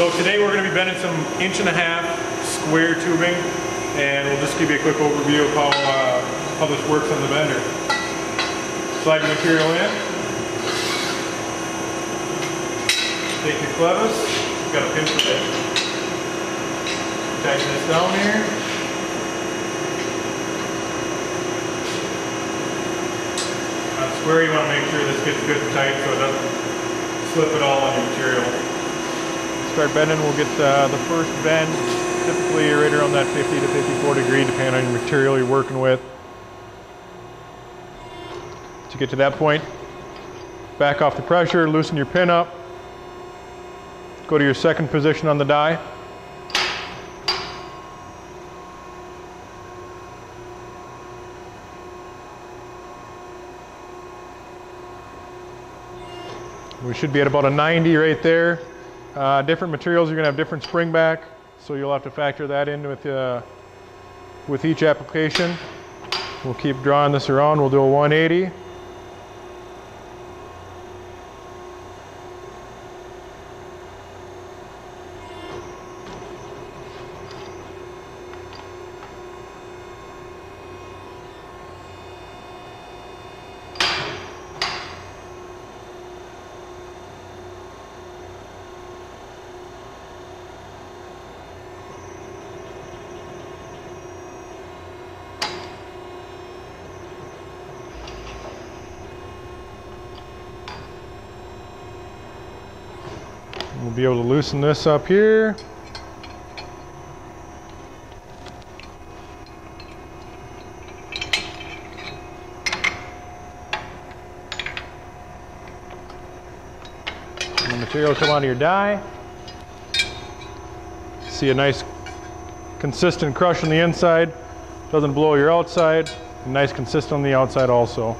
So today we're going to be bending some inch and a half square tubing and we'll just give you a quick overview of how, uh, how this works on the bender. Slide the material in. Take your clevis, got a pin for it. Tighten this down here. On square you want to make sure this gets good and tight so it doesn't slip at all on your material. Start bending, we'll get uh, the first bend, typically right around that 50 to 54 degree depending on your material you're working with. To get to that point, back off the pressure, loosen your pin up, go to your second position on the die. We should be at about a 90 right there. Uh, different materials, you're gonna have different spring back, so you'll have to factor that in with, uh, with each application. We'll keep drawing this around, we'll do a 180. We'll be able to loosen this up here. And the material come out of your die. See a nice consistent crush on the inside. Doesn't blow your outside. Nice consistent on the outside also.